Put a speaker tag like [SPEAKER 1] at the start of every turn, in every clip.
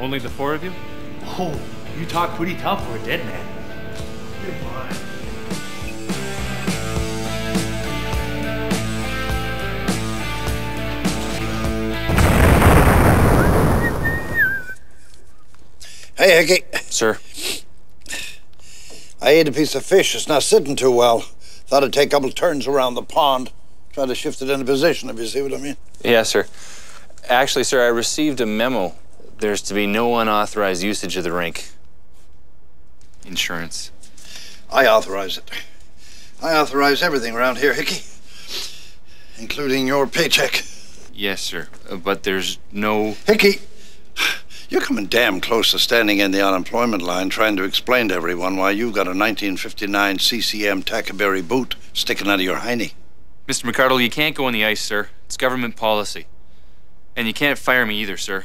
[SPEAKER 1] Only the four of you?
[SPEAKER 2] Oh, you talk pretty tough for a dead man.
[SPEAKER 3] Hey, Hickey.
[SPEAKER 4] Sir.
[SPEAKER 3] I ate a piece of fish. It's not sitting too well. Thought I'd take a couple turns around the pond. Try to shift it into position, if you see what I mean.
[SPEAKER 4] Yes, sir. Actually, sir, I received a memo. There's to be no unauthorized usage of the rink. Insurance.
[SPEAKER 3] I authorize it. I authorize everything around here, Hickey. Including your paycheck.
[SPEAKER 4] Yes, sir. Uh, But there's no.
[SPEAKER 3] Hickey, you're coming damn close to standing in the unemployment line trying to explain to everyone why you've got a 1959 CCM Tackaberry boot sticking out of your hiney.
[SPEAKER 4] Mr. McCardle, you can't go on the ice, sir. It's government policy. And you can't fire me either, sir.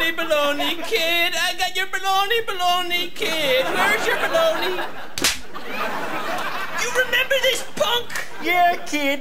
[SPEAKER 5] baloney, baloney kid. I got your baloney, baloney kid. Where's your baloney? You remember this punk? Yeah, kid.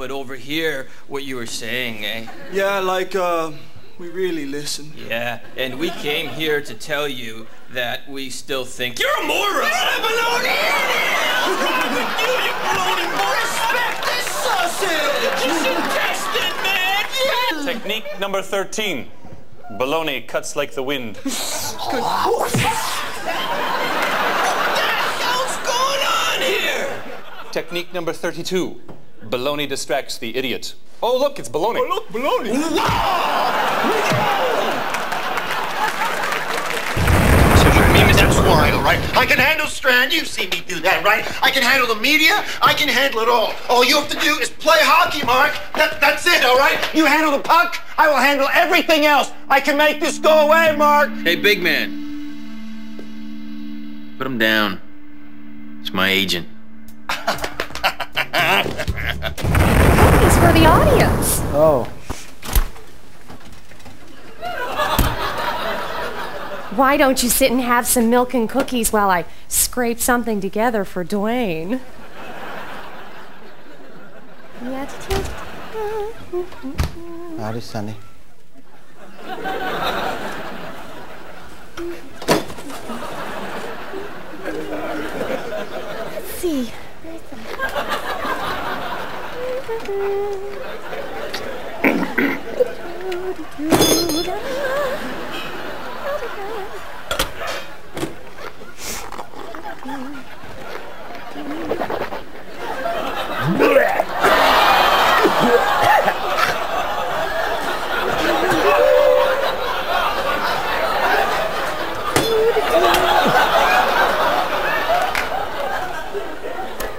[SPEAKER 5] But overhear what you were saying, eh?
[SPEAKER 6] Yeah, like, uh, we really listen.
[SPEAKER 5] Yeah, and we came here to tell you that we still think you're a moron. You're a baloney You, you baloney moron. Respect this sausage. You should test it, man. Yeah.
[SPEAKER 7] Technique number 13. Baloney cuts like the wind.
[SPEAKER 5] What the hell's going on here?
[SPEAKER 7] Technique number 32. Baloney distracts the idiot. Oh, look, it's baloney.
[SPEAKER 6] Oh, look, baloney.
[SPEAKER 8] That's why, all right? I can handle Strand. You've seen me do that, right? I can handle the media. I can handle it all. All you have to do is play hockey, Mark. That, that's it, all right? You handle the puck. I will handle everything else. I can make this go away, Mark.
[SPEAKER 5] Hey, big man. Put him down. It's my agent.
[SPEAKER 9] Cookies for the audience.
[SPEAKER 10] Oh.
[SPEAKER 9] Why don't you sit and have some milk and cookies while I scrape something together for Dwayne?
[SPEAKER 10] Howdy, Sonny.
[SPEAKER 9] Let's see.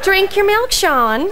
[SPEAKER 9] Drink your milk, Sean.